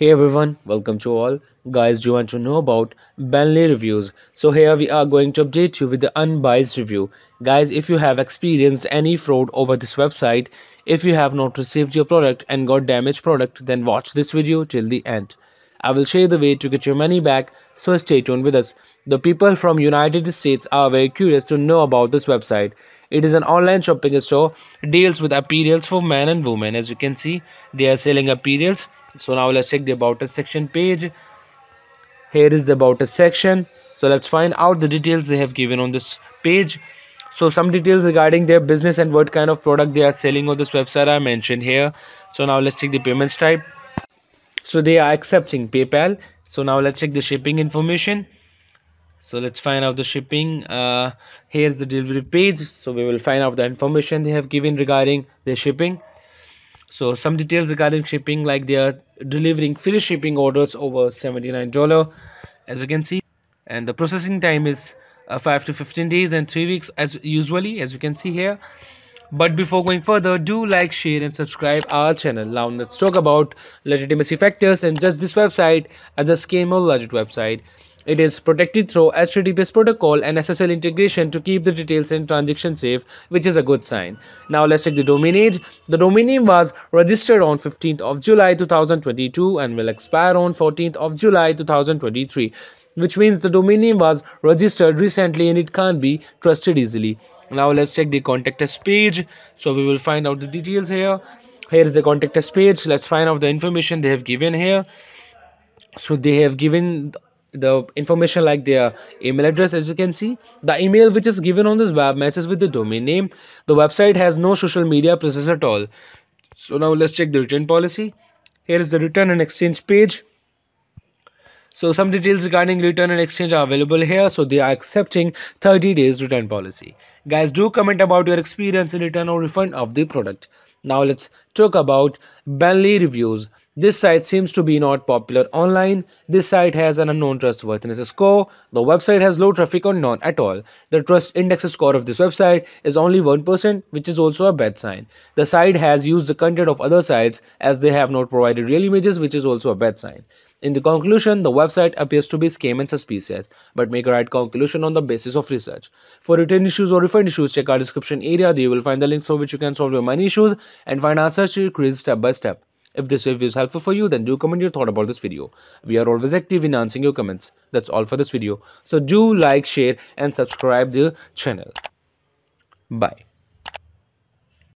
Hey everyone, welcome to all. Guys, do you want to know about Bennly reviews? So here we are going to update you with the unbiased review. Guys, if you have experienced any fraud over this website, if you have not received your product and got damaged product, then watch this video till the end. I will share the way to get your money back, so stay tuned with us. The people from United States are very curious to know about this website. It is an online shopping store, deals with apparels for men and women. As you can see, they are selling apparels so now let's check the about us section page. Here is the about us section. So let's find out the details they have given on this page. So some details regarding their business and what kind of product they are selling on this website are mentioned here. So now let's check the payments type. So they are accepting paypal. So now let's check the shipping information. So let's find out the shipping uh here's the delivery page. So we will find out the information they have given regarding the shipping. So some details regarding shipping like they are delivering free shipping orders over $79 as you can see. And the processing time is uh, 5 to 15 days and 3 weeks as usually as you can see here. But before going further do like share and subscribe our channel. Now let's talk about legitimacy factors and just this website as a scam or legit website it is protected through HTTPS protocol and SSL integration to keep the details and transaction safe, which is a good sign. Now let's check the domain age. The domain name was registered on 15th of July 2022 and will expire on 14th of July 2023 which means the domain name was registered recently and it can't be trusted easily. Now let's check the contact us page. So we will find out the details here. Here is the contact us page. Let's find out the information they have given here. So they have given the information like their email address as you can see. The email which is given on this web matches with the domain name. The website has no social media presence at all. So now let's check the return policy. Here is the return and exchange page. So some details regarding return and exchange are available here. So they are accepting 30 days return policy guys do comment about your experience in return or refund of the product now let's talk about Bennly reviews. This site seems to be not popular online. This site has an unknown trustworthiness score. The website has low traffic or none at all. The trust index score of this website is only 1% which is also a bad sign. The site has used the content of other sites as they have not provided real images which is also a bad sign. In the conclusion, the website appears to be scam and suspicious, but make a right conclusion on the basis of research. For return issues or refund issues, check our description area. There you will find the links for which you can solve your money issues and find answers to your queries step by step. If this review is helpful for you, then do comment your thought about this video. We are always active in answering your comments. That's all for this video. So do like, share and subscribe the channel. Bye.